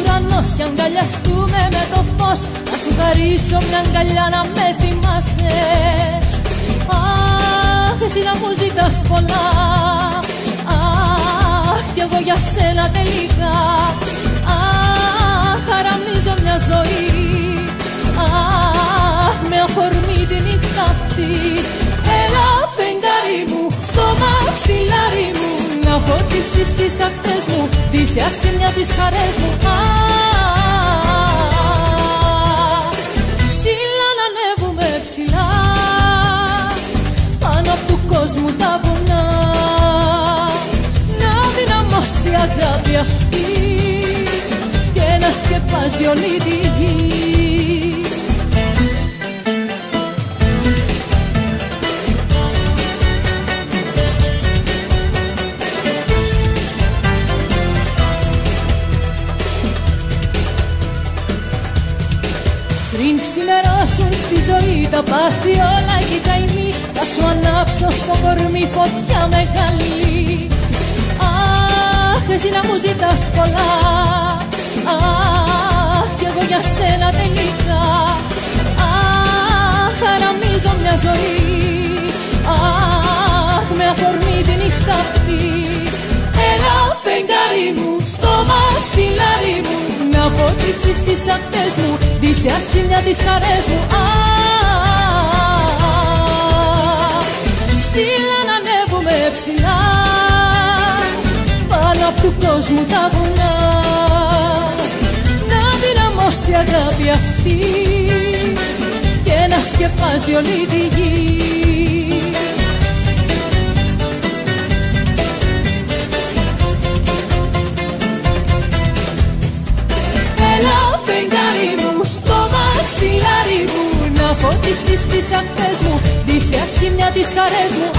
ουρανός Κι αγκαλιαστούμε με το φως. Να σου χαρίσω μια αγκαλιά να με θυμάσαι. Αχ, εσύ να μου ζητάς πολλά. Αχ, κι εγώ για σένα τελικά. Αχ, χαραμίζω μια ζωή. Αχ, με αφορμή τη νύχτα αυτή. Έλα φεγγάρι μου, στο μαξιλάρι μου Να φωτίσεις τις ακτές μου Δύση ασήμια τις χαρές μου. Ψηλά να ανέβουμε ψηλά. Πάνω από του κόσμου τα βουνά. Να δυναμώσει η αγάπη αυτή. Και να σκεπάζει όλη τη γη ξημερώσουν στη ζωή τα πάθη όλα και οι καημοί Θα σου ανάψω στο κορμί φωτιά μεγάλη. Αχ, εσύ να μου ζητάς πολλά. Αχ, κι εγώ για σένα τελικά. Αχ, χαραμίζω μια ζωή Να φωτίσεις τις ακτές μου Δύση ασήμια τις χαρές μου. Ψηλά να ανέβουμε ψηλά. Πάνω απ' του κόσμου τα βουνά. Να δυναμώσει η αγάπη αυτή. Και να σκεπάζει όλη τη γη φωτίσεις τις ακτές μου Δύση ασήμια τις χαρές μου.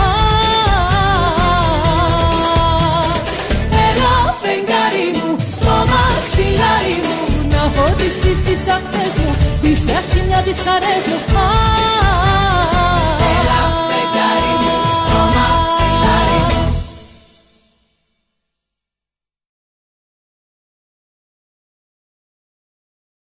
Έλα φεγγάρι μου στο μαξιλάρι μου Να φωτίσεις τις ακτές μου Δύση ασήμια τις χαρές μου